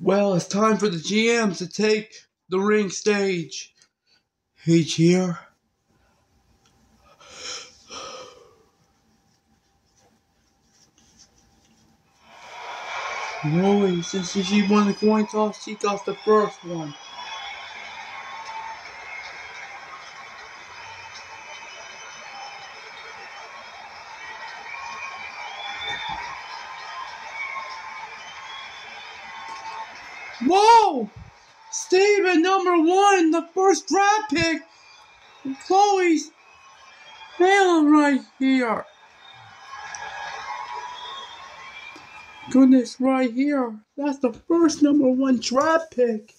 Well, it's time for the GMs to take the ring stage. Each here. Roy, since she won the coin toss, she got the first one. Whoa! Steven, number one, the first draft pick. Chloe's man right here. Goodness, right here. That's the first number one draft pick.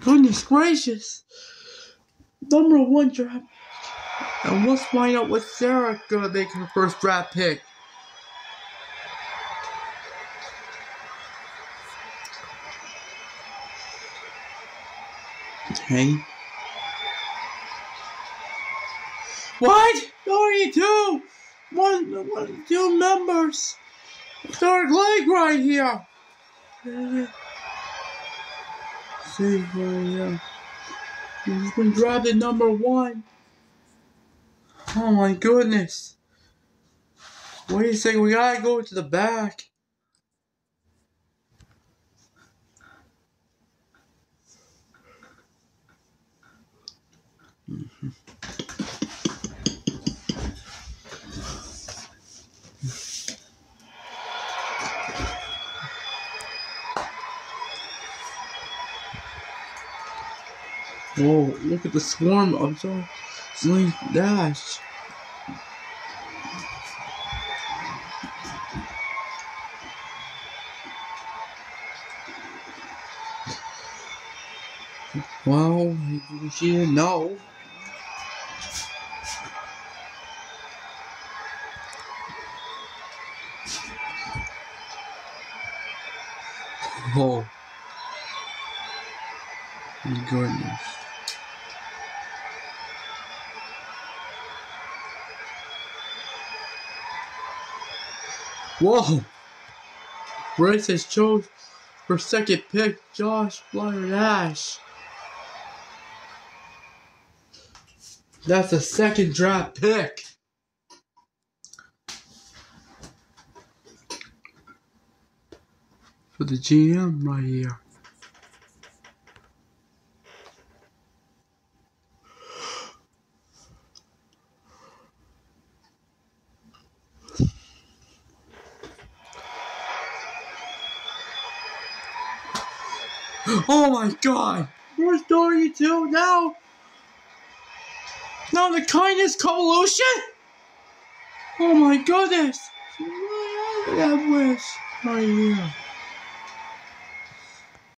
Goodness gracious. Number one draft. And let's find out what Sarah's gonna make her first draft pick. Okay. What? 32! One, one, two members. Third leg right here. See right. He's been drafted number one. Oh my goodness. What do you think? We gotta go to the back. Whoa, look at the swarm of so Sling Dash. Well, she didn't know. Oh. Goodness. Whoa! Bryce has chose for second pick Josh Flyer Ash. That's a second draft pick. For the GM right here. Oh my god! Where's Dory 2 now? Now the kindness coalition? Oh my goodness! That wish right here.